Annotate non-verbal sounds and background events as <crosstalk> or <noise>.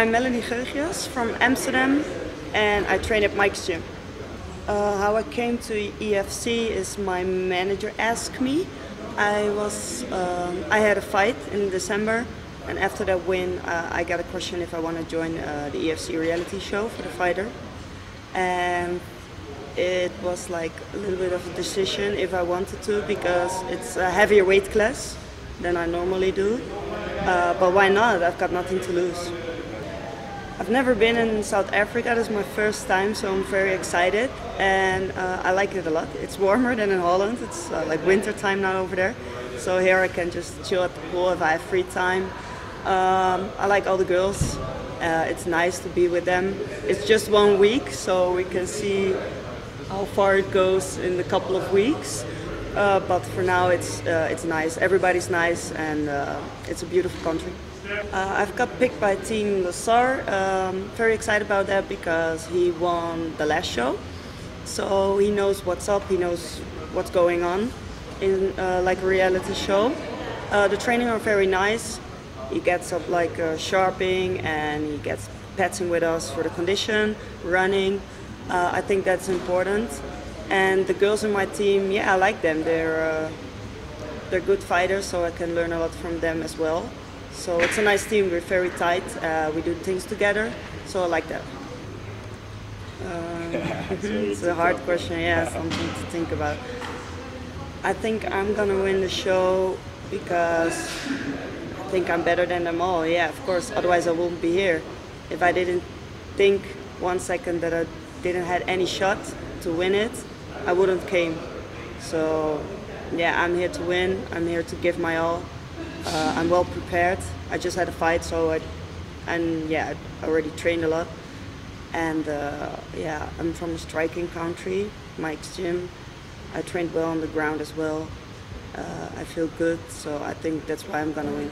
I'm Mellony Geugjes from Amsterdam and I train at Mike's Gym. Uh, how I came to EFC is my manager asked me. I was um, I had a fight in December and after that win uh, I got a question if I want to join uh, the EFC reality show for the fighter and it was like a little bit of a decision if I wanted to because it's a heavier weight class than I normally do. Uh, but why not? I've got nothing to lose. I've never been in South Africa. This is my first time, so I'm very excited, and uh, I like it a lot. It's warmer than in Holland. It's uh, like winter time now over there, so here I can just chill at the pool if I have free time. Um, I like all the girls. Uh, it's nice to be with them. It's just one week, so we can see how far it goes in a couple of weeks. Uh, but for now, it's uh, it's nice. Everybody's nice, and uh, it's a beautiful country. Uh, I've got picked by Team Lassar. Um, very excited about that because he won the last show, so he knows what's up. He knows what's going on in uh, like a reality show. Uh, the training are very nice. He gets up like sharping and he gets petting with us for the condition, running. I think that's important. And the girls in my team, yeah, I like them. They're uh, they're good fighters, so I can learn a lot from them as well. So it's a nice team. We're very tight. Uh, we do things together, so I like that. <laughs> <laughs> it's a hard question. Yeah, something to think about. I think I'm gonna win the show because I think I'm better than them all. Yeah, of course. Otherwise, I wouldn't be here. If I didn't think one second that I didn't had any shot to win it, I wouldn't came. So yeah, I'm here to win. I'm here to give my all. Uh, I'm well prepared. I just had a fight, so I and yeah, I already trained a lot. And uh, yeah, I'm from a striking country, Mike's gym. I trained well on the ground as well. Uh, I feel good, so I think that's why I'm gonna win.